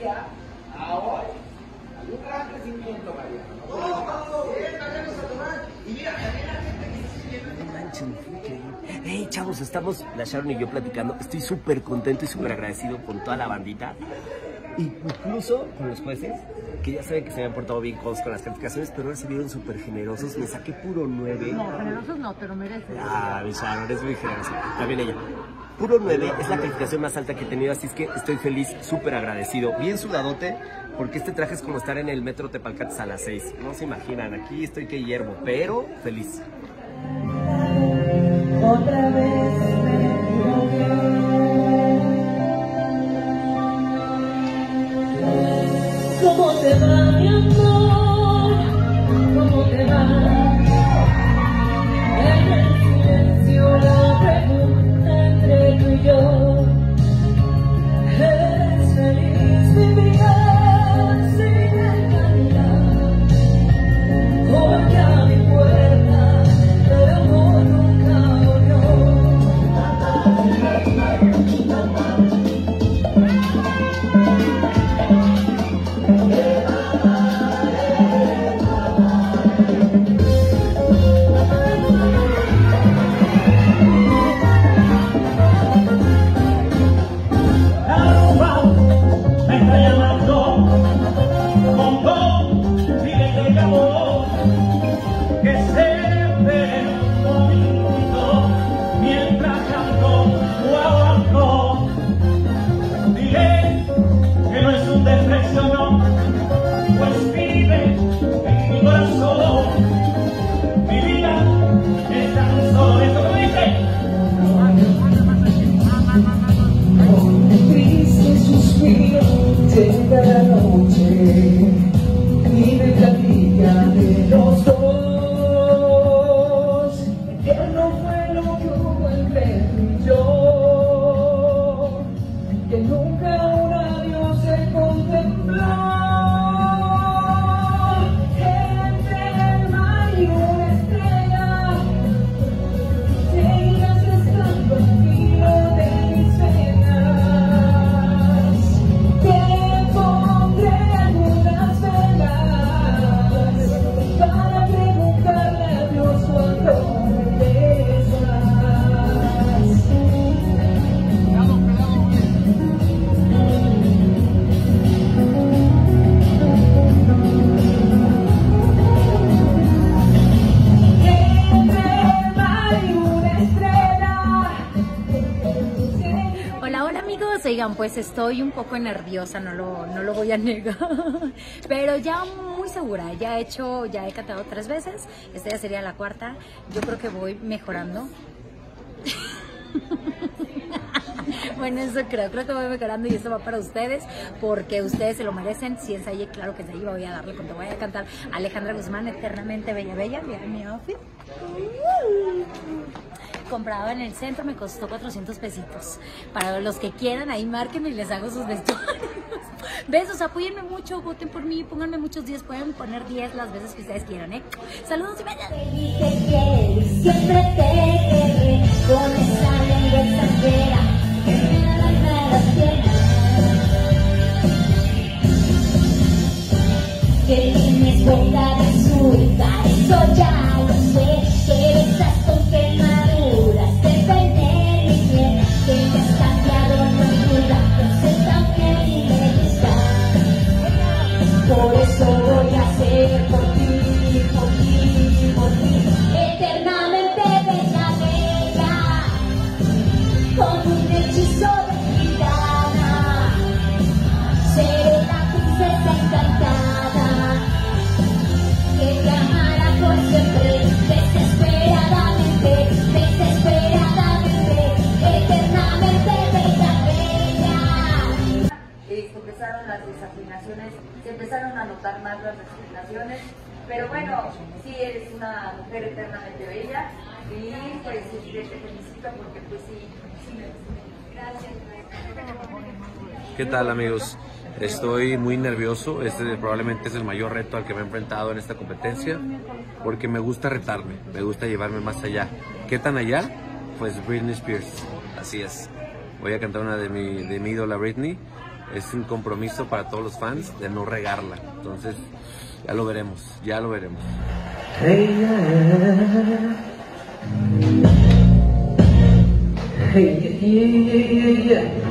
María, a hoy, hay un gran crecimiento, María. Todos vamos bien, vayamos. Y mira, también la gente que está siguiendo. Este Manchen, Hey chavos, estamos, la Sharon y yo platicando. Estoy súper contento y súper agradecido con toda la bandita. Incluso con los jueces, que ya saben que se me han portado bien con, con las calificaciones, pero ahora se vieron súper generosos. Me saqué puro 9. No, generosos no, pero mereces. Ah, mi Sharon es muy generosa. También ella. Puro 9 es la calificación más alta que he tenido, así es que estoy feliz, súper agradecido. Bien sudadote, porque este traje es como estar en el metro Tepalcates a las 6. No se imaginan, aquí estoy que hiervo, pero feliz. ¿Cómo te va, That's my los dos. Que no fue lo Pues estoy un poco nerviosa, no lo, no lo voy a negar. Pero ya muy segura. Ya he hecho, ya he cantado tres veces. Esta ya sería la cuarta. Yo creo que voy mejorando. Bueno, eso creo, creo que voy mejorando y esto va para ustedes porque ustedes se lo merecen. Si ensayé, claro que sí, voy a darle cuando voy a cantar Alejandra Guzmán, Eternamente Bella Bella. Mi outfit. Comprado en el centro, me costó 400 pesitos. Para los que quieran, ahí márquenme y les hago sus vestuarios. Besos, apóyenme mucho, voten por mí, pónganme muchos 10, pueden poner 10 las veces que ustedes quieran, ¿eh? Saludos y besos. Siempre te que me arranca las. Que de azúcar, eso ya empezaron a notar más las desafinaciones, pero bueno, sí eres una mujer eternamente bella y pues te felicito porque pues sí, sí me Gracias. ¿Qué tal amigos? Estoy muy nervioso, este probablemente es el mayor reto al que me he enfrentado en esta competencia, porque me gusta retarme, me gusta llevarme más allá. ¿Qué tan allá? Pues Britney Spears, así es. Voy a cantar una de mi, de mi ídola Britney, es un compromiso para todos los fans de no regarla. Entonces, ya lo veremos, ya lo veremos. Hey, yeah. Hey, yeah, yeah,